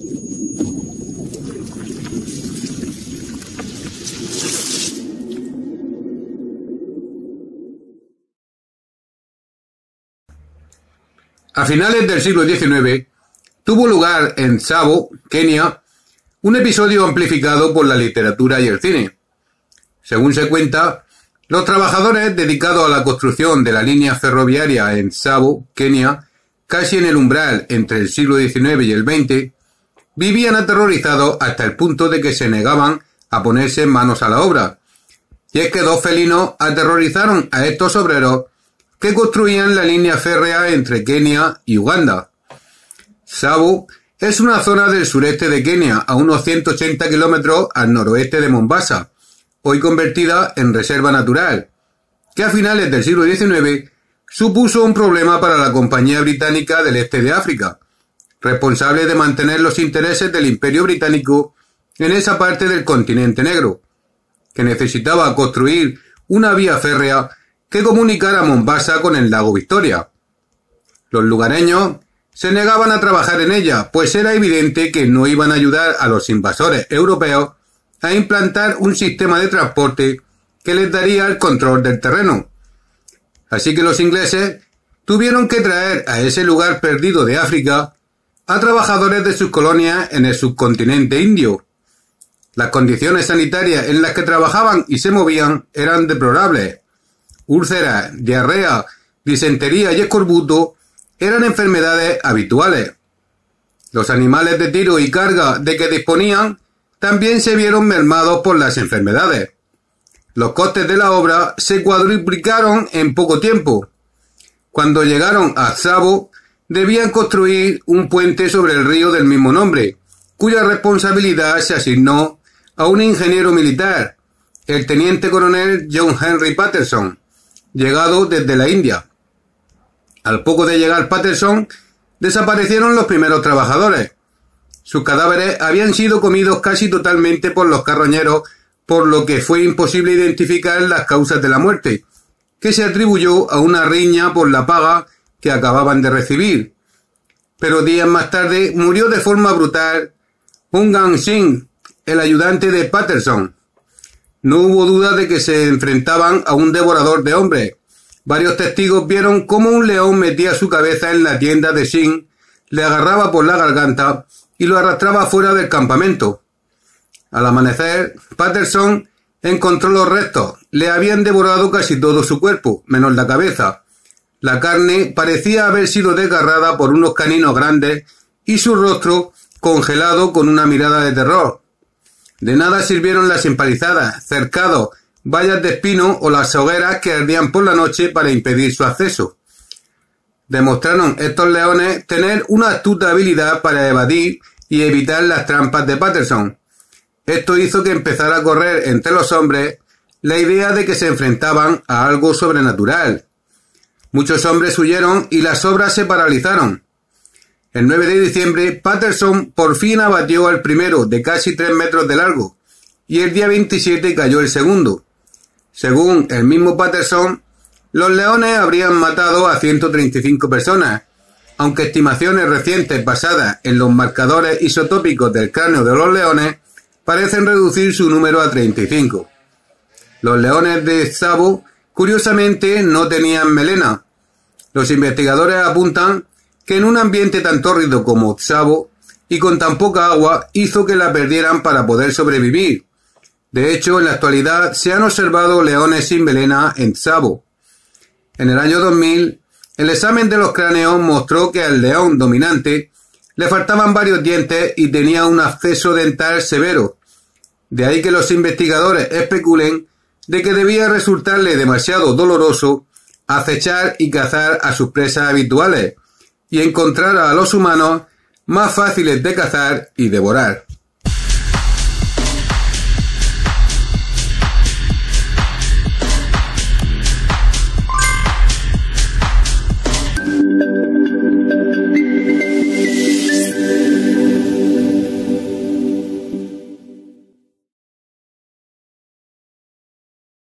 A finales del siglo XIX tuvo lugar en Tsavo, Kenia, un episodio amplificado por la literatura y el cine. Según se cuenta, los trabajadores dedicados a la construcción de la línea ferroviaria en Tsavo, Kenia, casi en el umbral entre el siglo XIX y el XX, vivían aterrorizados hasta el punto de que se negaban a ponerse manos a la obra. Y es que dos felinos aterrorizaron a estos obreros que construían la línea férrea entre Kenia y Uganda. Sabu es una zona del sureste de Kenia, a unos 180 kilómetros al noroeste de Mombasa, hoy convertida en reserva natural, que a finales del siglo XIX supuso un problema para la Compañía Británica del Este de África, responsable de mantener los intereses del Imperio Británico en esa parte del continente negro, que necesitaba construir una vía férrea que comunicara Mombasa con el lago Victoria. Los lugareños se negaban a trabajar en ella, pues era evidente que no iban a ayudar a los invasores europeos a implantar un sistema de transporte que les daría el control del terreno. Así que los ingleses tuvieron que traer a ese lugar perdido de África a trabajadores de sus colonias en el subcontinente indio. Las condiciones sanitarias en las que trabajaban y se movían eran deplorables, úlceras, diarrea, disentería y escorbuto eran enfermedades habituales. Los animales de tiro y carga de que disponían también se vieron mermados por las enfermedades. Los costes de la obra se cuadruplicaron en poco tiempo. Cuando llegaron a Sabo, debían construir un puente sobre el río del mismo nombre, cuya responsabilidad se asignó a un ingeniero militar, el teniente coronel John Henry Patterson llegado desde la India. Al poco de llegar Patterson, desaparecieron los primeros trabajadores. Sus cadáveres habían sido comidos casi totalmente por los carroñeros, por lo que fue imposible identificar las causas de la muerte, que se atribuyó a una riña por la paga que acababan de recibir. Pero días más tarde murió de forma brutal Ungan Singh, el ayudante de Patterson. No hubo duda de que se enfrentaban a un devorador de hombres. Varios testigos vieron cómo un león metía su cabeza en la tienda de Singh, le agarraba por la garganta y lo arrastraba fuera del campamento. Al amanecer, Patterson encontró los restos. Le habían devorado casi todo su cuerpo, menos la cabeza. La carne parecía haber sido desgarrada por unos caninos grandes y su rostro congelado con una mirada de terror. De nada sirvieron las empalizadas, cercados, vallas de espino o las hogueras que ardían por la noche para impedir su acceso. Demostraron estos leones tener una astuta habilidad para evadir y evitar las trampas de Patterson. Esto hizo que empezara a correr entre los hombres la idea de que se enfrentaban a algo sobrenatural. Muchos hombres huyeron y las obras se paralizaron. El 9 de diciembre, Patterson por fin abatió al primero de casi tres metros de largo, y el día 27 cayó el segundo. Según el mismo Patterson, los leones habrían matado a 135 personas, aunque estimaciones recientes basadas en los marcadores isotópicos del cráneo de los leones parecen reducir su número a 35. Los leones de Sabo, curiosamente, no tenían melena. Los investigadores apuntan que en un ambiente tan tórrido como Tsavo y con tan poca agua hizo que la perdieran para poder sobrevivir. De hecho, en la actualidad se han observado leones sin melena en Tsavo. En el año 2000, el examen de los cráneos mostró que al león dominante le faltaban varios dientes y tenía un acceso dental severo. De ahí que los investigadores especulen de que debía resultarle demasiado doloroso acechar y cazar a sus presas habituales, y encontrar a los humanos más fáciles de cazar y devorar.